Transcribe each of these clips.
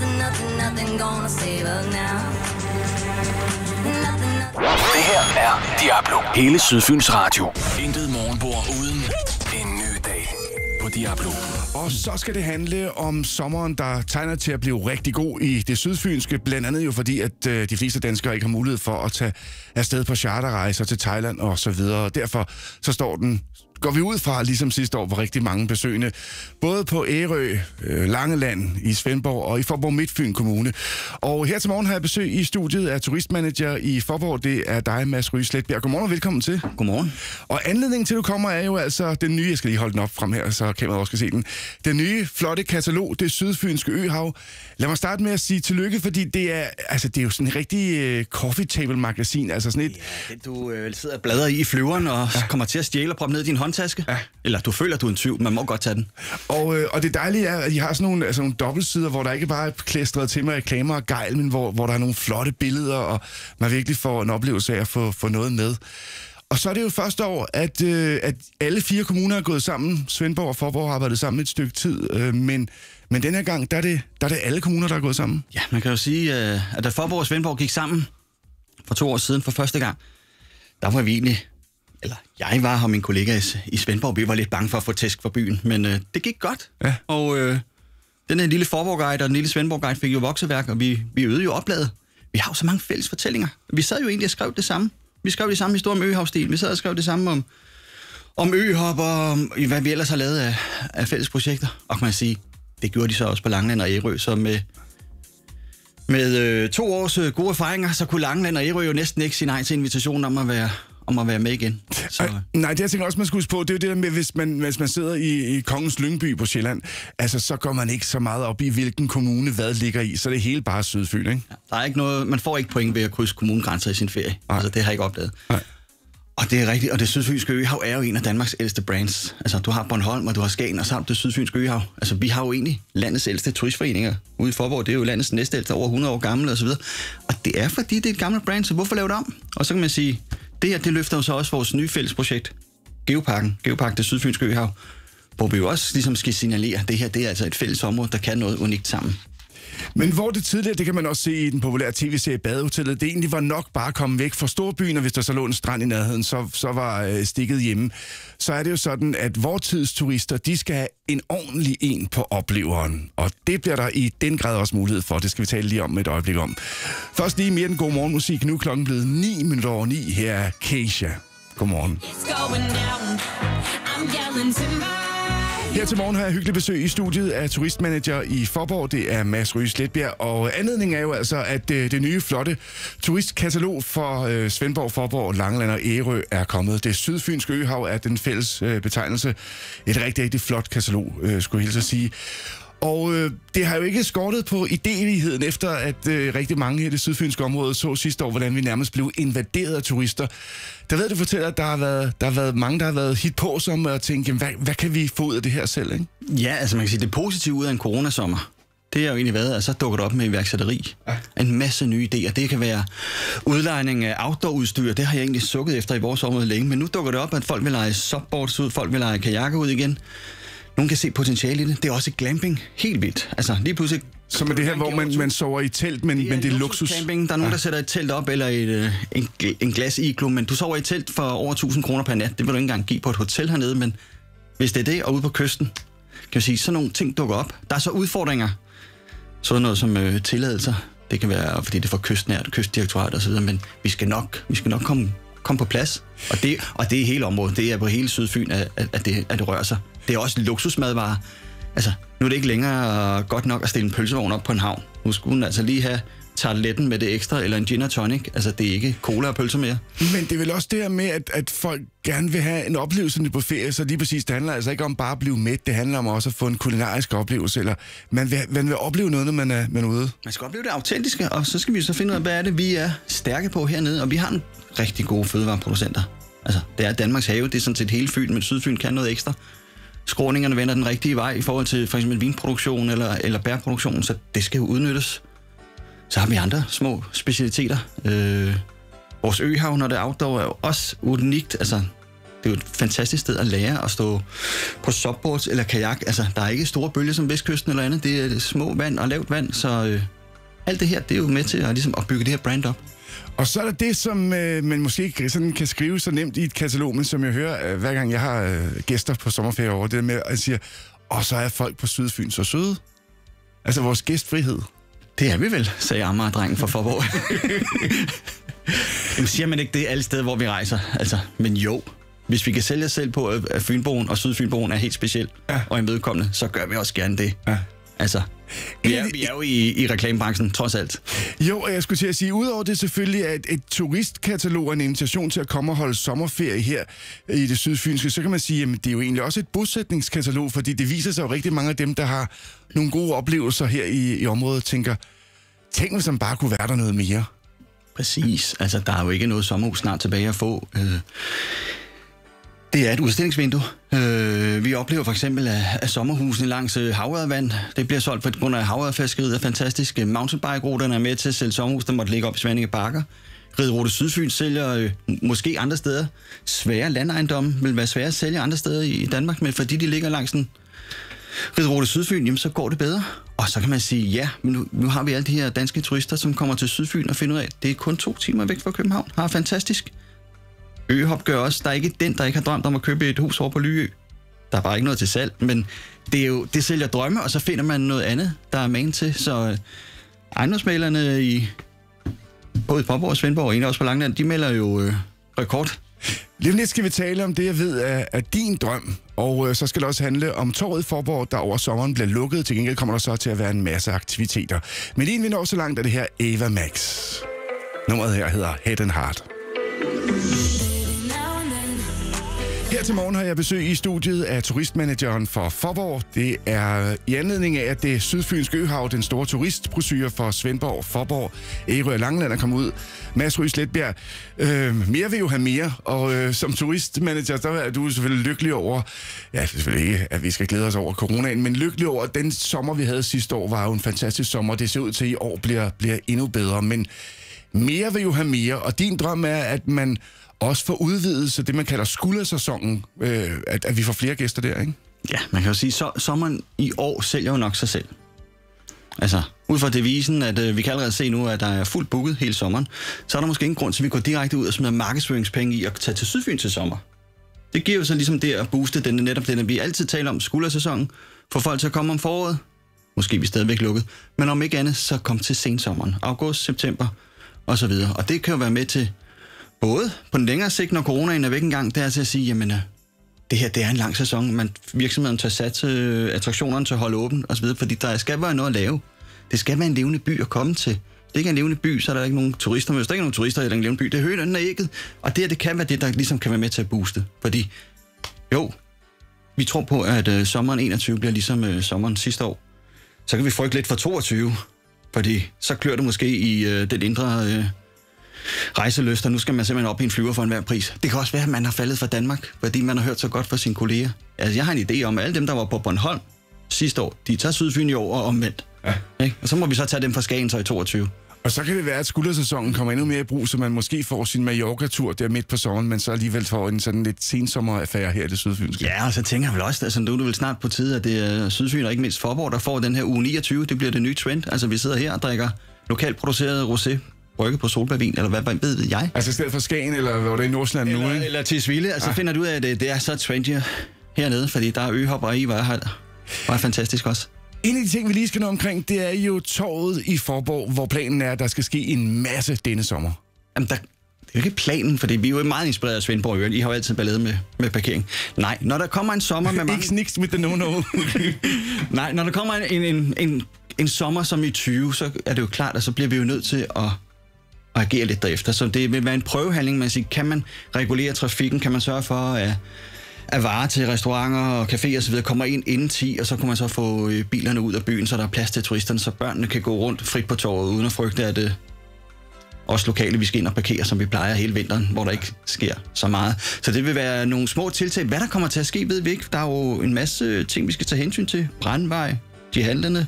Nothing, nothing, nothing gonna save us now. Nothing, nothing. Det her er Diablo. Hele Sydfyns Radio. Intet morgenbord uden en ny dag på Diablo. Og så skal det handle om sommeren, der tegner til at blive rigtig god i det sydfynske. Blandt andet jo fordi, at øh, de fleste danskere ikke har mulighed for at tage afsted på charterrejser til Thailand og så videre. Derfor så står den går vi ud fra, ligesom sidste år, hvor rigtig mange besøgende, både på Ærø, øh, Langeland, i Svendborg og i Forborg Midtfyn Kommune. Og her til morgen har jeg besøg i studiet af turistmanager i Forborg. Det er dig, Mads Ryge Sletbjerg. Godmorgen og velkommen til. Godmorgen. Og anledningen til, at du kommer, er jo altså den nye, jeg skal lige holde den op frem her, så kameraet også kan se den. Den nye, flotte katalog, det sydfynske øhav. Lad mig starte med at sige tillykke, fordi det er, altså, det er jo sådan en rigtig øh, coffee table magasin. Altså sådan et, Ja, det du øh, sidder og bladrer i i flyveren og ja. kommer til at stjæle og proppe ned i din håndtaske. Ja. Eller du føler, du er en tyv, man må godt tage den. Og, øh, og det dejlige er, at I har sådan nogle, altså nogle dobbeltsider, hvor der ikke bare er klæstret til med reklamer og gejl, men hvor, hvor der er nogle flotte billeder, og man virkelig får en oplevelse af at få, få noget med. Og så er det jo første år, at, øh, at alle fire kommuner er gået sammen. Svendborg og Forborg har arbejdet sammen et stykke tid, øh, men, men den her gang, der er, det, der er det alle kommuner, der er gået sammen. Ja, man kan jo sige, øh, at da Forborg og Svendborg gik sammen for to år siden for første gang, der var vi egentlig, eller jeg var og min kollega i, i Svendborg, vi var lidt bange for at få tæsk for byen, men øh, det gik godt. Ja. Og øh, den her lille Forborg-guide og den lille Svendborg-guide fik jo vokseværk, og vi, vi øvede jo opladet. Vi har jo så mange fælles fortællinger. Vi sad jo egentlig og skrev det samme. Vi skrev det samme historie om øhavsstil. Vi sad og skrev det samme om, om øhop og om, hvad vi ellers har lavet af, af fælles projekter. Og kan man sige, det gjorde de så også på Langland og Ærø, så med, med øh, to års øh, gode erfaringer, så kunne Langeland og Ærø jo næsten ikke sige nej til invitationen om at være, om at være med igen. Så, Ej, nej, det jeg tænker også, man skal huske på, det er jo det der med, hvis man, hvis man sidder i, i Kongens Lyngby på Sjælland, altså så går man ikke så meget op i, hvilken kommune hvad ligger i, så det er hele bare Sydfyn, ikke? der er ikke noget, man får ikke point ved at krydse kommunegrænser i sin ferie. Nej. Altså, det har jeg ikke opdaget. Nej. Og det er rigtigt, og det sydfynske øhav er jo en af Danmarks ældste brands. Altså, du har Bornholm, og du har Skagen, og du det sydfynske øhav. Altså, vi har jo egentlig landets ældste turistforeninger ude i Forborg. Det er jo landets næstældste, over 100 år gammel og så videre. Og det er, fordi det er et gammelt brand, så hvorfor lave det om? Og så kan man sige, det her, det løfter jo så også vores nye fællesprojekt, Geoparken, Geopark, det sydfynske øhav, hvor vi jo også ligesom skal signalere, at det her, det er altså et fælles område, der kan noget unikt sammen. Men hvor det tidligere, det kan man også se i den populære tv-serie Badehotellet, det egentlig var nok bare at komme væk fra storbyen, og hvis der så lå en strand i nærheden, så, så var øh, stikket hjemme. Så er det jo sådan, at vortids turister, de skal have en ordentlig en på opleveren. Og det bliver der i den grad også mulighed for. Det skal vi tale lige om et øjeblik om. Først lige mere den gode morgenmusik. Nu er klokken blevet 9 minutter over 9. Her er Keisha. Godmorgen. It's going down. I'm yelling timber. Her til morgen har jeg hyggelig besøg i studiet af turistmanager i Forborg. Det er Mads Ryge Sletbjerg, og anledningen er jo altså, at det, det nye flotte turistkatalog for øh, Svendborg, Forborg, Langeland og Ærø er kommet. Det sydfynske øhav er den fælles øh, betegnelse. Et rigtig, rigtig flot katalog, øh, skulle jeg hilse at sige. Og øh, det har jo ikke skortet på idéligheden, efter at øh, rigtig mange i det sydfynske område så sidste år, hvordan vi nærmest blev invaderet af turister. Der ved du fortæller, at der har, været, der har været mange, der har været hit på som at tænke, hvad, hvad kan vi få ud af det her selv, ikke? Ja, altså man kan sige, det positive ud af en coronasommer, det har jo egentlig været, at så dukker det op med iværksætteri. Ja. En masse nye idéer. Det kan være udlejning af outdoor-udstyr. Det har jeg egentlig sukket efter i vores område længe. Men nu dukker det op, at folk vil lege subboards ud, folk vil lege kajakker ud igen. Nogen kan se potentiale i det. Det er også glamping. Helt vildt. Altså lige pludselig... Så med det her, hvor man, man sover i telt, men, men det er luksus. Camping. Der er nogen, der sætter et telt op, eller et, øh, en, en glas iglo, men du sover i telt for over 1000 kroner per nat. Det vil du ikke engang give på et hotel hernede, men hvis det er det, og ude på kysten, kan vi sige, sådan nogle ting dukker op. Der er så udfordringer. Sådan noget som øh, tilladelser. Det kan være, fordi det er for kystnært, kystdirektorat og så videre, men vi skal nok, vi skal nok komme, komme på plads. Og det, og det er hele området. Det er på hele Sydfyn, at, at, det, at det rører sig. Det er også luksusmadvarer. Altså, nu er det ikke længere godt nok at stille en pølsevogn op på en havn. Nu skulle hun altså lige have tarteletten med det ekstra, eller en gin og tonic. Altså, det er ikke cola og pølser mere. Men det er vel også det her med, at, at folk gerne vil have en oplevelse når på ferie, så lige præcis, det handler altså ikke om bare at blive mæt, det handler om også at få en kulinarisk oplevelse, eller man vil, man vil opleve noget, når man er, man er ude. Man skal opleve det autentiske, og så skal vi så finde ud af, hvad er det, vi er stærke på hernede. Og vi har en rigtig gode fødevareproducenter. Altså, det er Danmarks have, det er sådan set hele Fyn, men Sydfyn kan noget ekstra. Skråningerne vender den rigtige vej i forhold til for eksempel vinproduktion eller, eller bærproduktion, så det skal jo udnyttes. Så har vi andre små specialiteter. Øh, vores øhav, når det er outdoor, er jo også unikt. Altså, Det er jo et fantastisk sted at lære at stå på subboards eller kajak. Altså, der er ikke store bølger som Vestkysten eller andet. Det er små vand og lavt vand, så øh, alt det her, det er jo med til at, ligesom, at bygge det her brand op. Og så er der det, som øh, man måske ikke sådan kan skrive så nemt i et katalog, men som jeg hører, øh, hver gang jeg har øh, gæster på sommerferie over, det der med, at jeg siger, og så er folk på Sydfyn så søde. Altså vores gæstfrihed. Det er vi vel, sagde Amager-drengen fra Forborg. Jamen, siger man ikke det alle steder, hvor vi rejser? Altså, men jo, hvis vi kan sælge os selv på, at Fynboen og Sydfynboen er helt speciel Ja. og imødekommende, så gør vi også gerne det. Ja. Altså, vi er, vi er jo i, i reklamebranchen, trods alt. Jo, og jeg skulle til at sige, udover det selvfølgelig er et, turistkatalog og en invitation til at komme og holde sommerferie her i det sydfynske, så kan man sige, at det er jo egentlig også et bosætningskatalog, fordi det viser sig jo rigtig mange af dem, der har nogle gode oplevelser her i, i området, tænker, tænk hvis man bare kunne være der noget mere. Præcis. Altså, der er jo ikke noget sommerhus snart tilbage at få. Øh, det er et udstillingsvindue. Øh, vi oplever for eksempel, at, at sommerhusene langs øh, Havørvand, det bliver solgt på grund af Havørfiskeriet er fantastisk. Øh, mountainbike-ruterne er med til at sælge sommerhus, der måtte ligge op i Svanninge Bakker. Riderute Sydfyn sælger øh, måske andre steder. Svære landejendomme vil være svære at sælge andre steder i, i Danmark, men fordi de ligger langs den Riderute Sydfyn, jamen, så går det bedre. Og så kan man sige, ja, men nu, nu har vi alle de her danske turister, som kommer til Sydfyn og finder ud af, at det er kun to timer væk fra København. Har fantastisk. Øhop gør også. Der er ikke den, der ikke har drømt om at købe et hus over på Lyø. Der er bare ikke noget til salg, men det, er jo, det sælger drømme, og så finder man noget andet, der er magen til. Så øh, ejendomsmalerne i både i Påborg og Svendborg, og egentlig også på Langland, de melder jo øh, rekord. Lige lidt skal vi tale om det, jeg ved er, er din drøm. Og øh, så skal det også handle om torvet i Forborg, der over sommeren bliver lukket. Til gengæld kommer der så til at være en masse aktiviteter. Men inden vi når så langt, er det her Eva Max. Nummeret her hedder Head and Heart. Her til morgen har jeg besøg i studiet af turistmanageren for Forborg. Det er i anledning af, at det sydfynske øhav, den store turistbrosyre for Svendborg, Forborg, Ærø og Langeland er kommet ud. Mads Rys Sletbjerg, øh, mere vil jo have mere, og øh, som turistmanager, der er du selvfølgelig lykkelig over, ja, selvfølgelig ikke, at vi skal glæde os over coronaen, men lykkelig over, at den sommer, vi havde sidste år, var jo en fantastisk sommer. Det ser ud til, at i år bliver, bliver endnu bedre, men mere vil jo have mere, og din drøm er, at man også får udvidet så det, man kalder skuldersæsonen, øh, at, at vi får flere gæster der, ikke? Ja, man kan jo sige, så sommeren i år sælger jo nok sig selv. Altså, ud fra devisen, at øh, vi kan allerede se nu, at der er fuldt booket hele sommeren, så er der måske ingen grund til, at vi går direkte ud og smider markedsføringspenge i at tage til Sydfyn til sommer. Det giver jo så ligesom det at booste den, netop den, vi altid taler om skuldersæsonen, for folk til at komme om foråret, måske er vi stadigvæk lukket, men om ikke andet, så kom til sensommeren, august, september og så videre. Og det kan jo være med til både på den længere sigt, når coronaen er væk en gang, det er til at sige, jamen, øh, det her det er en lang sæson. Man, virksomheden tager sat til øh, attraktionerne til at holde åben osv., fordi der skal være noget at lave. Det skal være en levende by at komme til. Det er ikke en levende by, så er der ikke nogen turister. Hvis der ikke er nogen turister i den levende by, det er hønen og ægget. Og det her, det kan være det, der ligesom kan være med til at booste. Fordi, jo, vi tror på, at øh, sommeren 21 bliver ligesom øh, sommeren sidste år. Så kan vi frygte lidt for 22, fordi så klør det måske i øh, den indre øh, rejseløst, og nu skal man simpelthen op i en flyver for enhver pris. Det kan også være, at man har faldet fra Danmark, fordi man har hørt så godt fra sine kolleger. Altså, jeg har en idé om, at alle dem, der var på Bornholm sidste år, de tager Sydfyn i år og omvendt. Ja. Ikke? Og så må vi så tage dem fra Skagen så i 22. Og så kan det være, at skuldersæsonen kommer endnu mere i brug, så man måske får sin Mallorca-tur der midt på sommeren, men så alligevel får en sådan lidt sensommer-affære her i det sydfynske. Ja, og så tænker jeg vel også, altså nu er det vel snart på tide, at det er Sydfyn og ikke mindst Forborg, der får den her uge 29. Det bliver det nye trend. Altså, vi sidder her og drikker lokalt produceret rosé brygget på solbærvin, eller hvad, hvad ved jeg? Altså i stedet for Skagen, eller hvor det er i Nordsjælland nu, Eller, ikke? eller til Sville, altså ja. finder du ud af, at det, det er så trendy hernede, fordi der er øhopper i, hvor er, hvor er fantastisk også. En af de ting, vi lige skal nå omkring, det er jo torvet i Forborg, hvor planen er, at der skal ske en masse denne sommer. Jamen, der, det er jo ikke planen, fordi vi er jo meget inspireret af Svendborg øvrigt. I har jo altid ballade med, med parkering. Nej, når der kommer en sommer med mange... Ikke sniks med the no-no. Nej, når der kommer en, en, en, en sommer som i 20, så er det jo klart, at så bliver vi jo nødt til at, at agere lidt derefter. Så det vil være en prøvehandling, man siger, kan man regulere trafikken, kan man sørge for, at, af varer til restauranter og caféer osv. kommer ind inden 10, og så kan man så få øh, bilerne ud af byen, så der er plads til turisterne, så børnene kan gå rundt frit på torvet, uden at frygte, at øh, også lokale, vi skal ind og parkere, som vi plejer hele vinteren, hvor der ikke sker så meget. Så det vil være nogle små tiltag. Hvad der kommer til at ske, ved vi ikke. Der er jo en masse ting, vi skal tage hensyn til. Brandvej, de handlende,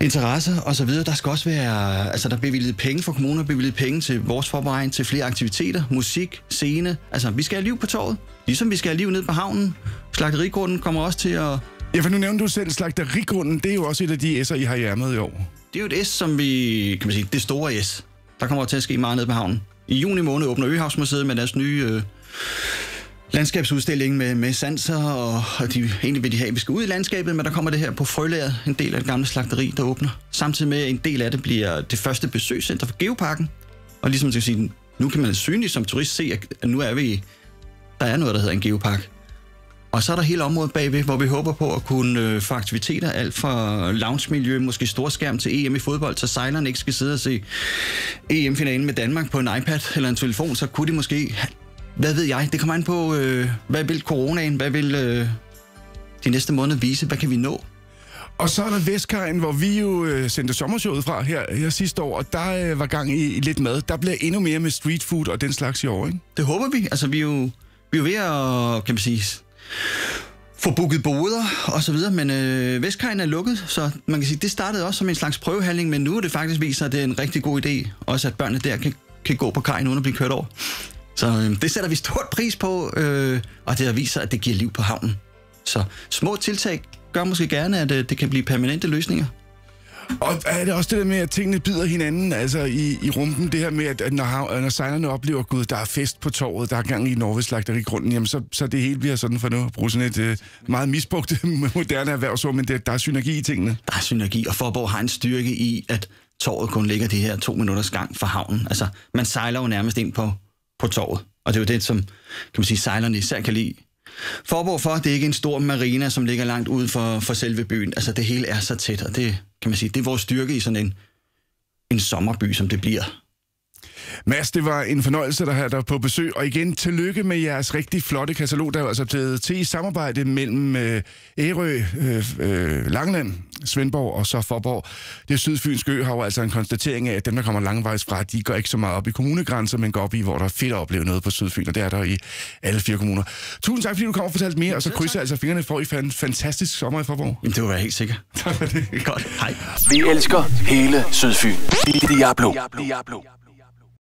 interesser og så videre. Der skal også være, altså der er bevilget penge for kommuner, bevilget penge til vores forberegning, til flere aktiviteter, musik, scene. Altså, vi skal have liv på torvet, ligesom vi skal have liv ned på havnen. Slagterigrunden kommer også til at... Ja, for nu nævnte du selv slagterigrunden. Det er jo også et af de S'er, I har ærmet i år. Det er jo et S, som vi, kan man sige, det store S. Der kommer til at ske meget ned på havnen. I juni måned åbner Øhavsmuseet med deres nye øh, landskabsudstilling med, med sanser, og, og de egentlig vil de have, at vi skal ud i landskabet, men der kommer det her på frølæret, en del af det gamle slagteri, der åbner. Samtidig med, at en del af det bliver det første besøgscenter for Geoparken. Og ligesom til at sige, nu kan man synligt som turist se, at nu er vi, der er noget, der hedder en geopark. Og så er der hele området bagved, hvor vi håber på at kunne øh, få aktiviteter, alt fra loungemiljø, måske storskærm til EM i fodbold, så sejlerne ikke skal sidde og se EM-finalen med Danmark på en iPad eller en telefon, så kunne de måske, hvad ved jeg, det kommer an på, øh, hvad vil coronaen, hvad vil øh, de næste måneder vise, hvad kan vi nå? Og så er der Vestkajen, hvor vi jo øh, sendte sommershowet fra her, her sidste år, og der øh, var gang i, i lidt mad. Der bliver endnu mere med street food og den slags i år, ikke? Det håber vi. Altså, vi er jo, vi er jo ved at, kan man sige, få booket boder og så videre, men øh, Vestkajen er lukket, så man kan sige, det startede også som en slags prøvehandling, men nu er det faktisk vist sig, at det er en rigtig god idé, også at børnene der kan, kan gå på kajen uden at blive kørt over. Så øh, det sætter vi stort pris på, øh, og det har vist sig, at det giver liv på havnen. Så små tiltag gør måske gerne, at øh, det kan blive permanente løsninger. Og er det også det der med, at tingene bider hinanden altså i, i rumpen? Det her med, at når, når sejlerne oplever, gud, der er fest på torvet, der er gang i Norges slagterigrunden, jamen så, så det hele bliver sådan for nu at bruge sådan et øh, meget misbrugt moderne erhvervsord, men det, der er synergi i tingene. Der er synergi, og Forborg har en styrke i, at torvet kun ligger de her to minutters gang fra havnen. Altså, man sejler jo nærmest ind på, på torvet, og det er jo det, som kan man sige, sejlerne især kan lide. Forborg for, det er ikke en stor marina, som ligger langt ude for, for selve byen. Altså, det hele er så tæt, og det kan man sige, det er vores styrke i sådan en, en sommerby, som det bliver. Mads, det var en fornøjelse at have dig på besøg, og igen tillykke med jeres rigtig flotte katalog, der er altså blevet til i samarbejde mellem øh, Ærø, øh, øh, Langeland, Svendborg og så Forborg. Det Sydfynske Ø har jo altså en konstatering af, at dem, der kommer langvejs fra, de går ikke så meget op i kommunegrænser, men går op i, hvor der er fedt at opleve noget på Sydfyn, og det er der i alle fire kommuner. Tusind tak, fordi du kom og fortalte mere, og så krydser jeg altså fingrene for, at I får en fantastisk sommer i Forborg. Jamen, det var jeg helt sikker. Tak for det. Godt, hej. Vi elsker hele Sydfyn. Diablo. Diablo.